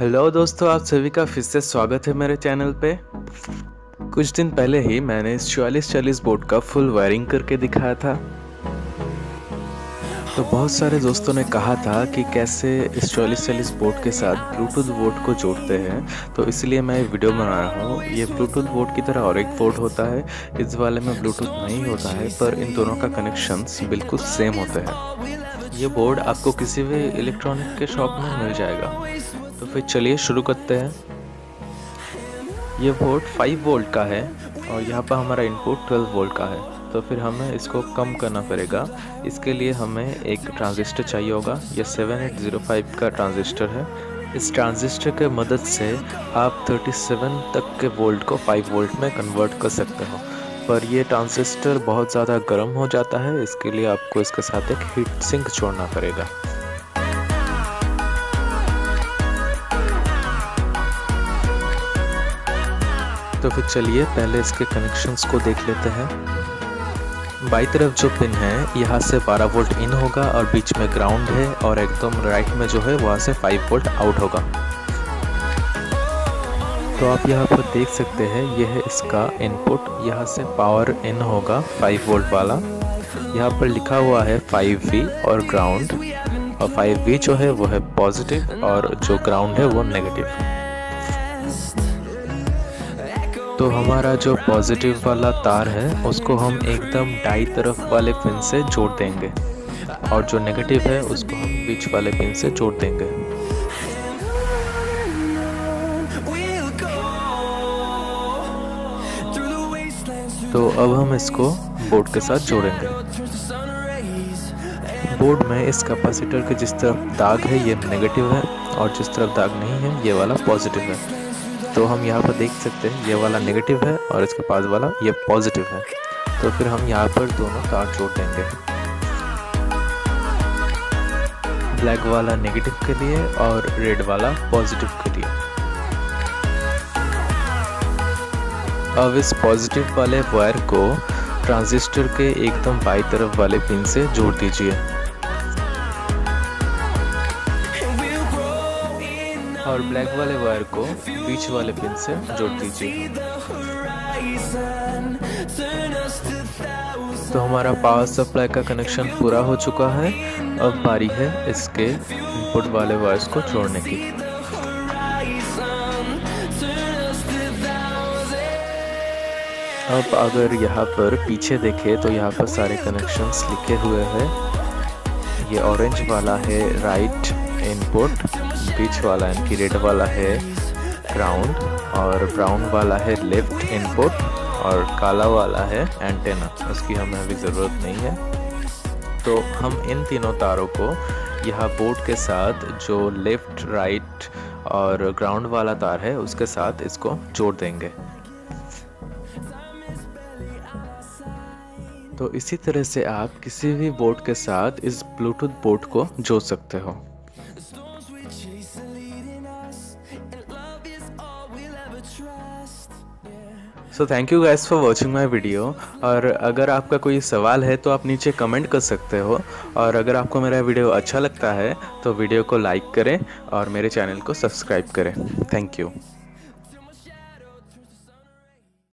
Hello दोस्तों, आप सभी का फिर से स्वागत है मेरे चैनल पे। कुछ दिन पहले ही मैंने इस चालीस चालीस बोर्ड का फुल वायरिंग करके दिखाया था। तो बहुत सारे दोस्तों ने कहा था कि कैसे इस चालीस चालीस बोर्ड के साथ ब्लूटूथ बोर्ड को जोड़ते हैं। तो इसलिए मैं वीडियो बना रहा हूँ। ये ब्लूटूथ बोर्ड की तरह और एक बोर्ड होता है। इस वाले में ब्लूटूथ नहीं होता है, पर इन दोनों का कनेक्शन बिल्कुल सेम होता है। ये बोर्ड आपको किसी भी इलेक्ट्रॉनिक के शॉप में मिल जाएगा। तो फिर चलिए शुरू करते हैं। ये बोर्ड 5 वोल्ट का है और यहाँ पर हमारा इनपुट 12 वोल्ट का है। तो फिर हमें इसको कम करना पड़ेगा। इसके लिए हमें एक ट्रांजिस्टर चाहिए होगा। ये 7805 का ट्रांजिस्टर है। इस ट्रांजिस्टर के मदद से आप 37 तक के वोल्ट को 5 वोल्ट में कन्वर्ट कर सकते हो। पर यह ट्रांजिस्टर बहुत ज़्यादा गर्म हो जाता है। इसके लिए आपको इसके साथ एक हीट सिंक छोड़ना पड़ेगा। तो फिर चलिए पहले इसके कनेक्शंस को देख लेते हैं। बाई तरफ़ जो पिन है, यहाँ से 12 वोल्ट इन होगा और बीच में ग्राउंड है और एकदम राइट में जो है, वहाँ से 5 वोल्ट आउट होगा। तो आप यहाँ पर देख सकते हैं, यह है इसका इनपुट यहाँ से पावर इन होगा 5 वोल्ट वाला। यहाँ पर लिखा हुआ है 5V और ग्राउंड और 5V जो है, वो है पॉजिटिव और जो ग्राउंड है, वो नेगेटिव तो हमारा जो पॉजिटिव वाला तार है, उसको हम एकदम डाई तरफ़ वाले पिन से जोड़ देंगे। और जो नेगेटिव है, उसको हम बीच वाले पिन से जोड़ देंगे। तो अब हम इसको बोर्ड के साथ जोड़ेंगे। बोर्ड में इस कैपेसिटर के जिस तरफ़ दाग है, ये नेगेटिव है, और जिस तरफ़ दाग नहीं है, ये वाला पॉजिटिव है। तो हम यहाँ पर देख सकते हैं, ये वाला नेगेटिव है और इसके पास वाला ये पॉजिटिव है। तो फिर हम यहाँ पर दोनों तार जोड़ देंगे। ब्लैक वाला नेगेटिव के लिए और रेड वाला पॉजिटिव के लिए। अब इस पॉजिटिव वाले वायर को ट्रांजिस्टर के एकदम बाई तरफ़ वाले पिन से जोड़ दीजिए। और ब्लैक वाले वायर को बीच वाले पिन से जोड़ दीजिए। तो हमारा पावर सप्लाई का कनेक्शन पूरा हो चुका है, अब बारी है इसके इनपुट वाले वायर्स को जोड़ने की। अब अगर यहाँ पर पीछे देखें तो यहाँ पर सारे कनेक्शंस लिखे हुए हैं। ये ऑरेंज वाला है राइट इनपुट बीच वाला इनकी रेड वाला है ग्राउंड और ब्राउन वाला है लेफ़्ट इनपुट और काला वाला है एंटेना उसकी हमें अभी ज़रूरत नहीं है। तो हम इन तीनों तारों को यह बोर्ड के साथ जो लेफ़्ट राइट और ग्राउंड वाला तार है, उसके साथ इसको जोड़ देंगे। तो इसी तरह से आप किसी भी बोर्ड के साथ इस ब्लूटूथ बोर्ड को जोड़ सकते हो। So thank you guys for watching my video और अगर आपका कोई सवाल है तो आप नीचे कमेंट कर सकते हो। और अगर आपको मेरा वीडियो अच्छा लगता है तो वीडियो को लाइक करें और मेरे चैनल को सब्सक्राइब करें। Thank you